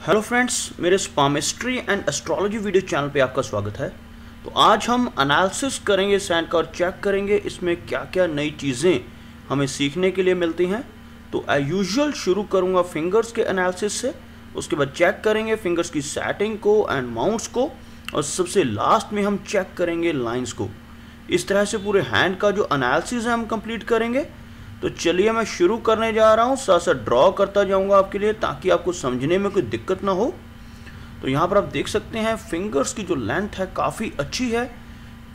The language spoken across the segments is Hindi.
हेलो फ्रेंड्स मेरे palmistry and astrology video channel पे आपका स्वागत है। तो आज हम एनालिसिस करेंगे सैंड का और चेक करेंगे, इसमें क्या क्या नई चीज़ें हमें सीखने के लिए मिलती हैं। तो आई यूजुअल शुरू करूँगा फिंगर्स के एनालिसिस से, उसके बाद चेक करेंगे फिंगर्स की सेटिंग को एंड माउंट्स को, और सबसे लास्ट में हम चेक करेंगे लाइन्स को। इस तरह से पूरे हैंड का जो एनालिसिस है हम कंप्लीट करेंगे। तो चलिए मैं शुरू करने जा रहा हूँ। साथ साथ ड्रॉ करता जाऊँगा आपके लिए ताकि आपको समझने में कोई दिक्कत ना हो। तो यहाँ पर आप देख सकते हैं फिंगर्स की जो लेंथ है काफ़ी अच्छी है।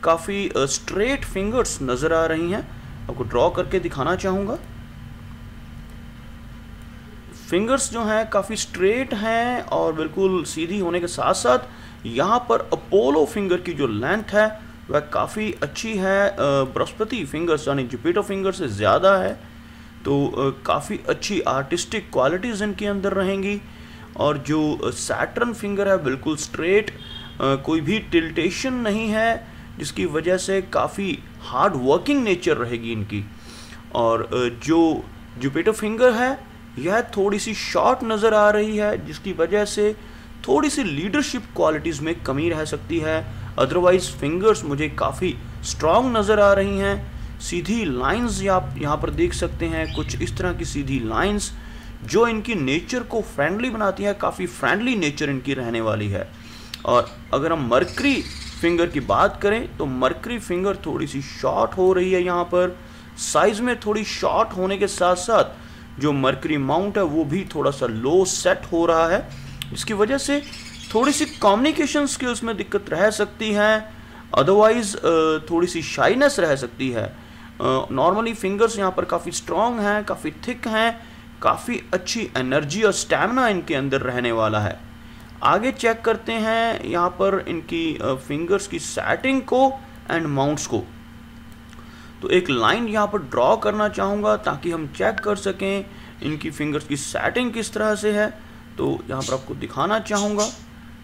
काफ़ी स्ट्रेट फिंगर्स नज़र आ रही हैं। आपको ड्रॉ करके दिखाना चाहूँगा। फिंगर्स जो हैं काफ़ी स्ट्रेट हैं और बिल्कुल सीधी होने के साथ साथ यहाँ पर अपोलो फिंगर की जो लेंथ है वह काफ़ी अच्छी है बृहस्पति फिंगर्स यानी जुपिटर फिंगर से ज़्यादा है तो काफ़ी अच्छी आर्टिस्टिक क्वालिटीज़ इनके अंदर रहेंगी, और जो सैटर्न फिंगर है, बिल्कुल स्ट्रेट कोई भी टिल्टेशन नहीं है, जिसकी वजह से काफ़ी हार्ड वर्किंग नेचर रहेगी इनकी, और जो जुपिटर फिंगर है, यह थोड़ी सी शॉर्ट नज़र आ रही है, जिसकी वजह से थोड़ी सी लीडरशिप क्वालिटीज़ में कमी रह सकती है अदरवाइज़ फिंगर्स मुझे काफ़ी स्ट्रॉन्ग नज़र आ रही हैं। सीधी लाइंस आप यहाँ पर देख सकते हैं, कुछ इस तरह की सीधी लाइंस जो इनकी नेचर को फ्रेंडली बनाती है, काफ़ी फ्रेंडली नेचर इनकी रहने वाली है। और अगर हम मरकरी फिंगर की बात करें तो मरकरी फिंगर थोड़ी सी शॉर्ट हो रही है यहाँ पर। साइज़ में थोड़ी शॉर्ट होने के साथ साथ जो मरकरी माउंट है, वो भी थोड़ा सा लो सेट हो रहा है। इसकी वजह से थोड़ी सी कम्युनिकेशन स्किल्स में दिक्कत रह सकती है अदरवाइज़ थोड़ी सी शाइनेस रह सकती है। नॉर्मली फिंगर्स यहाँ पर काफ़ी स्ट्रॉन्ग हैं, काफ़ी थिक हैं, काफ़ी अच्छी एनर्जी और स्टैमिना इनके अंदर रहने वाला है। आगे चेक करते हैं यहाँ पर इनकी फिंगर्स की सेटिंग को एंड माउंट्स को। तो एक लाइन यहाँ पर ड्रॉ करना चाहूँगा ताकि हम चेक कर सकें इनकी फिंगर्स की सेटिंग किस तरह से है। तो यहाँ पर आपको दिखाना चाहूँगा।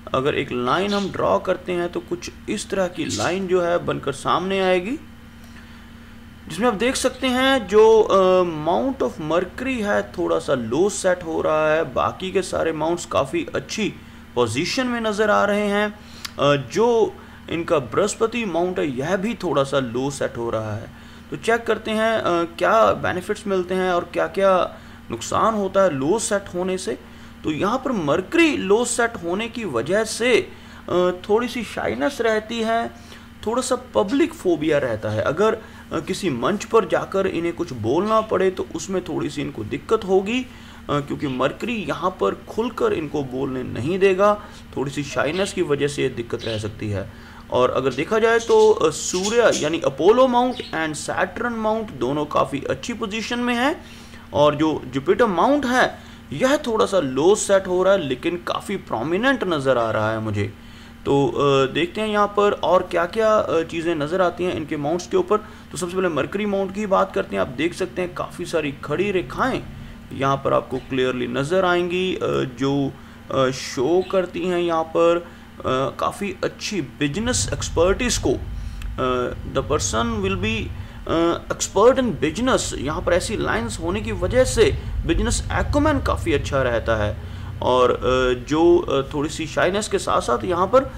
अगर एक लाइन हम ड्रॉ करते हैं तो कुछ इस तरह की लाइन जो है बनकर सामने आएगी जिसमें आप देख सकते हैं जो माउंट ऑफ़ मर्करी है थोड़ा सा लो सेट हो रहा है बाकी के सारे माउंट्स काफ़ी अच्छी पोजीशन में नज़र आ रहे हैं। uh, जो इनका बृहस्पति माउंट है यह भी थोड़ा सा लो सेट हो रहा है। तो चेक करते हैं uh, क्या बेनिफिट्स मिलते हैं और क्या क्या नुकसान होता है लो सेट होने से। तो यहाँ पर मरकरी लो सेट होने की वजह से थोड़ी सी शाइनेस रहती है थोड़ा सा पब्लिक फोबिया रहता है। अगर किसी मंच पर जाकर इन्हें कुछ बोलना पड़े तो उसमें थोड़ी सी इनको दिक्कत होगी क्योंकि मरकरी यहाँ पर खुलकर इनको बोलने नहीं देगा। थोड़ी सी शाइनेस की वजह से ये दिक्कत रह सकती है। और अगर देखा जाए तो सूर्य यानी Apollo mount and Saturn mount दोनों काफ़ी अच्छी पोजीशन में हैं। और जो जुपिटर माउंट है यह थोड़ा सा लो सेट हो रहा है, लेकिन काफ़ी प्रोमिनेंट नज़र आ रहा है मुझे। तो देखते हैं यहाँ पर और क्या क्या चीज़ें नज़र आती हैं इनके माउंट्स के ऊपर। तो सबसे पहले मरकरी माउंट की बात करते हैं। आप देख सकते हैं काफ़ी सारी खड़ी रेखाएँ यहाँ पर आपको क्लियरली नज़र आएँगी। जो शो करती हैं यहाँ पर काफ़ी अच्छी बिज़नेस एक्सपर्टिस को the person will be expert in business यहाँ पर ऐसी लाइंस होने की वजह से बिज़नेस एक्मेन काफ़ी अच्छा रहता है। और जो थोड़ी सी शाइनेस के साथ साथ यहाँ पर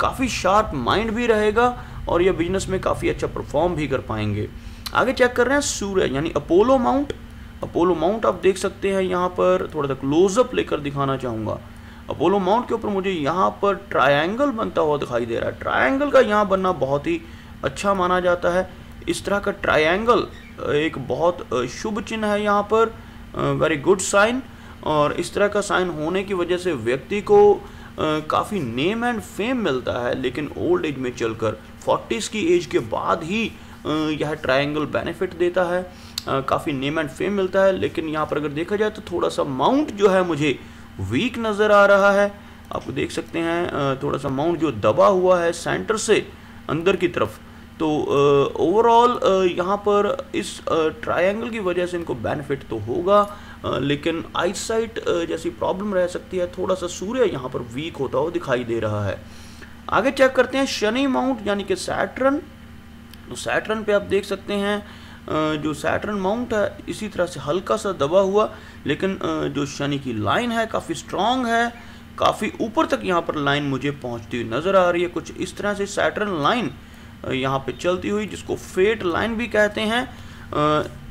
काफ़ी शार्प माइंड भी रहेगा और यह बिज़नेस में काफ़ी अच्छा परफॉर्म भी कर पाएँगे। आगे चेक कर रहे हैं सूर्य यानी अपोलो माउंट। अपोलो माउंट आप देख सकते हैं यहाँ पर, थोड़ा सा क्लोजअप लेकर दिखाना चाहूँगा। अपोलो माउंट के ऊपर मुझे यहाँ पर ट्रायंगल बनता हुआ दिखाई दे रहा है। ट्रायंगल का यहाँ बनना बहुत ही अच्छा माना जाता है। इस तरह का ट्रायंगल एक बहुत शुभ चिन्ह है यहाँ पर वेरी गुड साइन और इस तरह का साइन होने की वजह से व्यक्ति को काफ़ी नेम एंड फेम मिलता है, लेकिन ओल्ड एज में चलकर फोर्टीज़ की एज के बाद ही यह ट्रायंगल बेनिफिट देता है काफ़ी नेम एंड फेम मिलता है, लेकिन यहाँ पर अगर देखा जाए तो थोड़ा सा माउंट जो है मुझे वीक नज़र आ रहा है। आप देख सकते हैं थोड़ा सा माउंट जो दबा हुआ है सेंटर से, अंदर की तरफ़ तो ओवरऑल यहाँ पर इस ट्रायंगल की वजह से इनको बेनिफिट तो होगा लेकिन आईसाइट जैसी प्रॉब्लम रह सकती है थोड़ा सा सूर्य यहाँ पर वीक होता हुआ दिखाई दे रहा है। आगे चेक करते हैं, शनि माउंट यानी कि सैटरन तो सैटरन पे आप देख सकते हैं जो सैटरन माउंट है, इसी तरह से हल्का सा दबा हुआ, लेकिन जो शनि की लाइन है, काफ़ी स्ट्रांग है। काफ़ी ऊपर तक यहाँ पर लाइन मुझे पहुँचती हुई नज़र आ रही है। कुछ इस तरह से सैटर्न लाइन यहाँ पे चलती हुई जिसको फेट लाइन भी कहते हैं।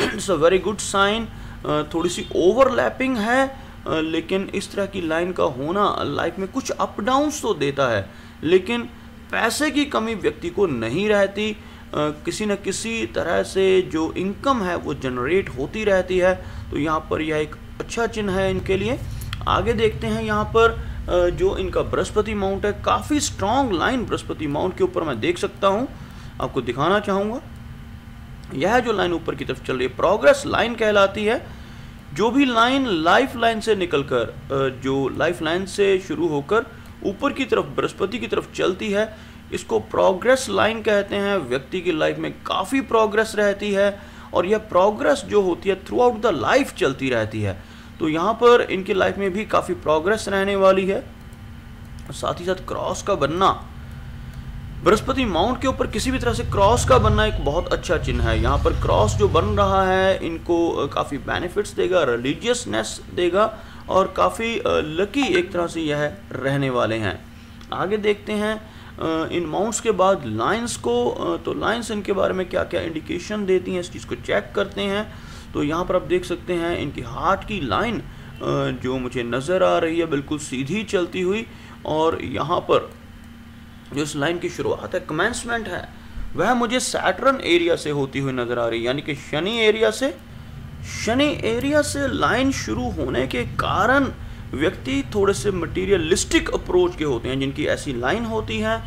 It's a very good sign थोड़ी सी ओवरलैपिंग है uh, लेकिन इस तरह की लाइन का होना लाइफ में कुछ अप डाउन्स तो देता है लेकिन पैसे की कमी व्यक्ति को नहीं रहती। uh, किसी न किसी तरह से जो इनकम है वो जनरेट होती रहती है। तो यहाँ पर यह एक अच्छा चिन्ह है इनके लिए। आगे देखते हैं यहाँ पर जो इनका बृहस्पति माउंट है काफ़ी स्ट्रॉन्ग लाइन बृहस्पति माउंट के ऊपर मैं देख सकता हूँ। आपको दिखाना चाहूँगा। यह जो लाइन ऊपर की तरफ़ चल रही है प्रोग्रेस लाइन कहलाती है। जो भी लाइन लाइफ लाइन से निकलकर जो लाइफ लाइन से शुरू होकर ऊपर की तरफ़, बृहस्पति की तरफ़ चलती है, इसको प्रोग्रेस लाइन कहते हैं। व्यक्ति की लाइफ में काफ़ी प्रोग्रेस रहती है और यह प्रोग्रेस जो होती है थ्रू आउट द लाइफ चलती रहती है। तो यहाँ पर इनकी लाइफ में भी काफ़ी प्रोग्रेस रहने वाली है। साथ ही साथ क्रॉस का बनना बृहस्पति माउंट के ऊपर किसी भी तरह से क्रॉस का बनना एक बहुत अच्छा चिन्ह है। यहाँ पर क्रॉस जो बन रहा है, इनको काफ़ी बेनिफिट्स देगा रिलीजियसनेस देगा और काफ़ी लकी एक तरह से यह रहने वाले हैं। आगे देखते हैं इन माउंट्स के बाद लाइंस को तो लाइंस इनके बारे में क्या क्या इंडिकेशन देती हैं, इस चीज़ को चेक करते हैं। तो यहाँ पर आप देख सकते हैं, इनकी हार्ट की लाइन जो मुझे नज़र आ रही है, बिल्कुल सीधी चलती हुई और यहाँ पर जो इस लाइन की शुरुआत है कमेंसमेंट है, वह मुझे सैटर्न एरिया से होती हुई नज़र आ रही है। यानी कि शनि एरिया से, शनि एरिया से लाइन शुरू होने के कारण व्यक्ति थोड़े से मटीरियलिस्टिक अप्रोच के होते हैं, जिनकी ऐसी लाइन होती है,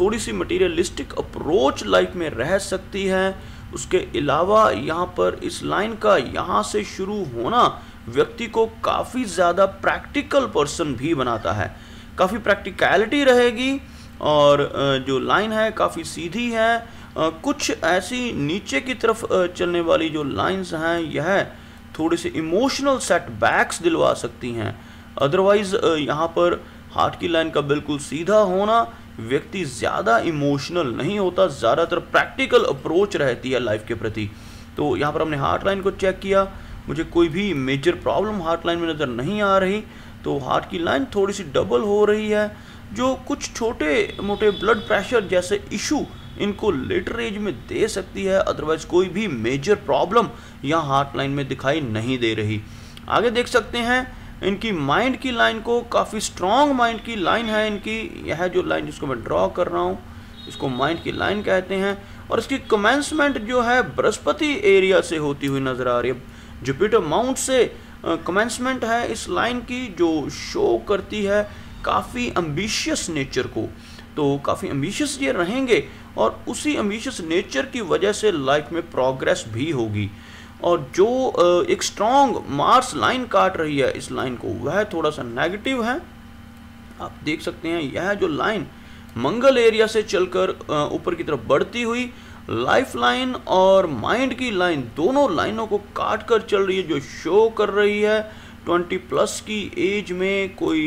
थोड़ी सी मटीरियलिस्टिक अप्रोच लाइफ में रह सकती है। उसके अलावा यहाँ पर इस लाइन का यहाँ से शुरू होना व्यक्ति को काफ़ी ज़्यादा प्रैक्टिकल पर्सन भी बनाता है। काफ़ी प्रैक्टिकलिटी रहेगी और जो लाइन है काफ़ी सीधी है। कुछ ऐसी नीचे की तरफ़ चलने वाली जो लाइंस हैं, यह थोड़ी सी इमोशनल सेटबैक्स दिलवा सकती हैं। अदरवाइज़ यहाँ पर हार्ट की लाइन का बिल्कुल सीधा होना व्यक्ति ज़्यादा इमोशनल नहीं होता, ज़्यादातर प्रैक्टिकल अप्रोच रहती है लाइफ के प्रति। तो यहाँ पर हमने हार्ट लाइन को चेक किया। मुझे कोई भी मेजर प्रॉब्लम हार्ट लाइन में नज़र नहीं आ रही तो हार्ट की लाइन थोड़ी सी डबल हो रही है। जो कुछ छोटे मोटे ब्लड प्रेशर जैसे इशू इनको लेटर एज में दे सकती है अदरवाइज़ कोई भी मेजर प्रॉब्लम यहाँ हार्ट लाइन में दिखाई नहीं दे रही। आगे देख सकते हैं, इनकी माइंड की लाइन को काफ़ी स्ट्रॉन्ग माइंड की लाइन है इनकी। यह जो लाइन जिसको मैं ड्रॉ कर रहा हूँ, इसको माइंड की लाइन कहते हैं। और इसकी कमेंसमेंट जो है बृहस्पति एरिया से होती हुई नज़र आ रही है। जुपिटर माउंट से कमेंसमेंट है इस लाइन की जो शो करती है। काफ़ी अम्बिशियस नेचर को। तो काफ़ी अम्बिशियस ये रहेंगे और उसी अम्बिशियस नेचर की वजह से लाइफ में प्रोग्रेस भी होगी। और जो एक स्ट्रॉन्ग मार्स लाइन काट रही है इस लाइन को, वह थोड़ा सा नेगेटिव है। आप देख सकते हैं, यह जो लाइन मंगल एरिया से चलकर ऊपर की तरफ़ बढ़ती हुई लाइफ लाइन और माइंड की लाइन दोनों लाइनों को काट कर चल रही है, जो शो कर रही है। ट्वेंटी प्लस की एज में कोई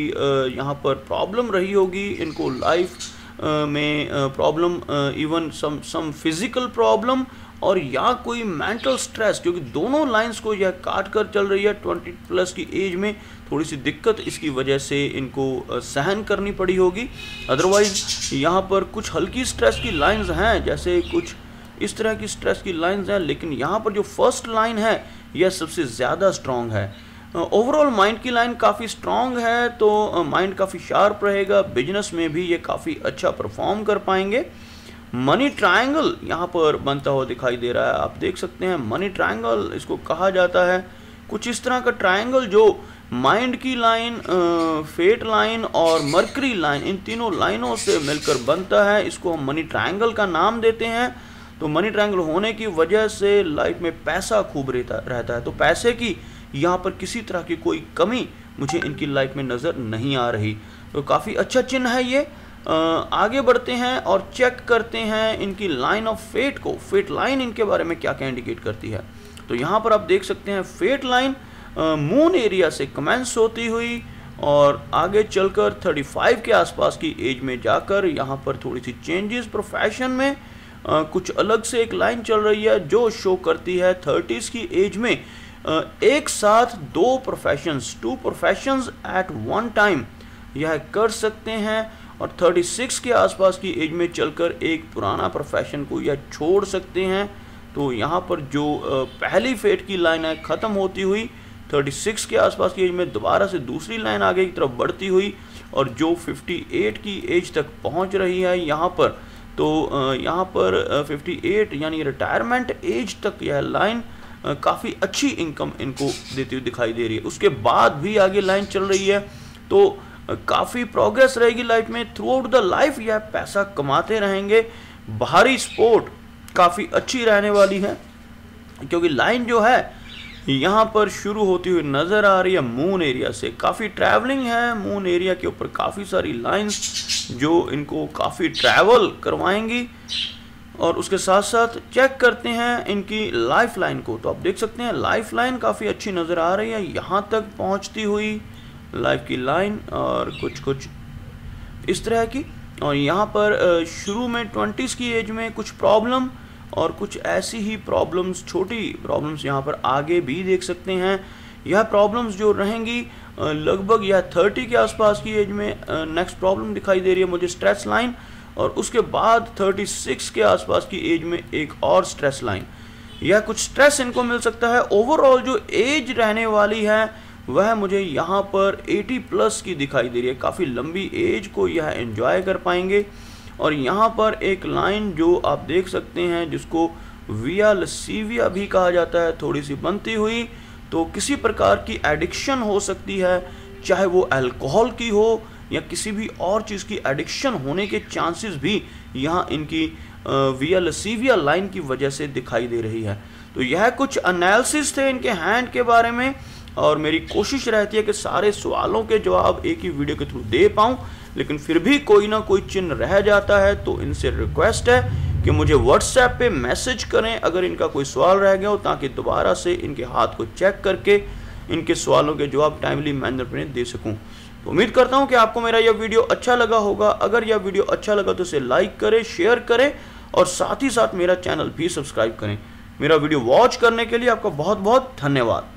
यहाँ पर प्रॉब्लम रही होगी, इनको लाइफ में problem even some some physical problem और या कोई मेंटल स्ट्रेस, क्योंकि दोनों लाइंस को यह काट कर चल रही है, ट्वेंटी प्लस की एज में थोड़ी सी दिक्कत इसकी वजह से इनको सहन करनी पड़ी होगी। अदरवाइज़ यहाँ पर कुछ हल्की स्ट्रेस की लाइंस हैं, जैसे कुछ इस तरह की स्ट्रेस की लाइंस हैं, लेकिन यहाँ पर जो फ़र्स्ट लाइन है, यह सबसे ज़्यादा स्ट्रॉन्ग है। ओवरऑल माइंड की लाइन काफ़ी स्ट्रॉन्ग है तो माइंड काफ़ी शार्प रहेगा बिज़नेस में भी ये काफ़ी अच्छा परफॉर्म कर पाएँगे। मनी ट्रायंगल यहाँ पर बनता हुआ दिखाई दे रहा है, आप देख सकते हैं मनी ट्रायंगल इसको कहा जाता है। कुछ इस तरह का ट्रायंगल जो माइंड की लाइन फेट लाइन और मरकरी लाइन इन तीनों लाइनों से मिलकर बनता है। इसको हम मनी ट्रायंगल का नाम देते हैं। तो मनी ट्रायंगल होने की वजह से लाइफ में पैसा खूब रहता रहता है। तो पैसे की यहाँ पर किसी तरह की कोई कमी मुझे इनकी लाइफ में नज़र नहीं आ रही। तो काफ़ी अच्छा चिन्ह है ये। आगे बढ़ते हैं और चेक करते हैं इनकी लाइन ऑफ़ फेट को। फेट लाइन इनके बारे में क्या क्या इंडिकेट करती है। तो यहाँ पर आप देख सकते हैं फेट लाइन मून एरिया से कमेंस होती हुई और आगे चलकर 35 के आसपास की एज में जाकर यहाँ पर थोड़ी सी चेंजेस प्रोफेशन में आ, कुछ अलग से एक लाइन चल रही है जो शो करती है थर्टीज़ की एज में। एक साथ दो professions two professions at one time यह कर सकते हैं और 36 के आसपास की एज में चलकर एक पुराना प्रोफेशन को यह छोड़ सकते हैं। तो यहाँ पर जो पहली फेट की लाइन है, ख़त्म होती हुई 36 के आसपास की एज में दोबारा से दूसरी लाइन आगे की तरफ़ बढ़ती हुई और जो 58 की एज तक पहुँच रही है यहाँ पर तो यहाँ पर 58 यानी रिटायरमेंट एज तक यह लाइन काफ़ी अच्छी इनकम इनको देती हुई दिखाई दे रही है। उसके बाद भी आगे लाइन चल रही है तो काफ़ी प्रोग्रेस रहेगी लाइफ में। थ्रू आउट द लाइफ यह पैसा कमाते रहेंगे। बाहरी स्पोर्ट काफ़ी अच्छी रहने वाली है, क्योंकि लाइन जो है, यहाँ पर शुरू होती हुई नज़र आ रही है मून एरिया से। काफ़ी ट्रैवलिंग है मून एरिया के ऊपर। काफ़ी सारी लाइंस जो इनको काफ़ी ट्रैवल करवाएँगी। और उसके साथ साथ चेक करते हैं इनकी लाइफ लाइन को। तो आप देख सकते हैं लाइफ लाइन काफ़ी अच्छी नज़र आ रही है। यहाँ तक पहुँचती हुई लाइफ की लाइन और कुछ कुछ इस तरह की। और यहाँ पर शुरू में ट्वेंटीज़ की एज में कुछ प्रॉब्लम और कुछ ऐसी ही प्रॉब्लम्स छोटी प्रॉब्लम्स यहाँ पर आगे भी देख सकते हैं। यह प्रॉब्लम्स जो रहेंगी लगभग यह थर्टी के आसपास की एज में नेक्स्ट प्रॉब्लम दिखाई दे रही है। मुझे स्ट्रेस लाइन और उसके बाद थर्टी सिक्स के आसपास की एज में एक और स्ट्रेस लाइन यह कुछ स्ट्रेस इनको मिल सकता है। ओवरऑल जो एज रहने वाली है, वह मुझे यहाँ पर 80 प्लस की दिखाई दे रही है। काफ़ी लंबी एज को यह एंजॉय कर पाएँगे। और यहाँ पर एक लाइन जो आप देख सकते हैं, जिसको विया लसीविया भी कहा जाता है, थोड़ी सी बनती हुई तो किसी प्रकार की एडिक्शन हो सकती है, चाहे वो अल्कोहल की हो या किसी भी और चीज़ की एडिक्शन होने के चांसेस भी यहाँ इनकी विया लसीविया लाइन की वजह से दिखाई दे रही है। तो यह कुछ एनालिसिस थे इनके हैंड के बारे में, और मेरी कोशिश रहती है कि सारे सवालों के जवाब एक ही वीडियो के थ्रू दे पाऊँ, लेकिन फिर भी कोई ना कोई चिन्ह रह जाता है तो इनसे रिक्वेस्ट है कि मुझे व्हाट्सएप पे मैसेज करें, अगर इनका कोई सवाल रह गया हो, ताकि दोबारा से इनके हाथ को चेक करके इनके सवालों के जवाब टाइमली मैनर में दे सकूँ। तो उम्मीद करता हूँ कि आपको मेरा यह वीडियो अच्छा लगा होगा। अगर यह वीडियो अच्छा लगा तो इसे लाइक करें शेयर करें और साथ ही साथ मेरा चैनल भी सब्सक्राइब करें। मेरा वीडियो वॉच करने के लिए आपका बहुत बहुत धन्यवाद।